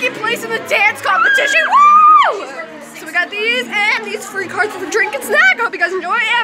second place in the dance competition. Woo! So we got these and these free cards for drink and snack. I hope you guys enjoy it.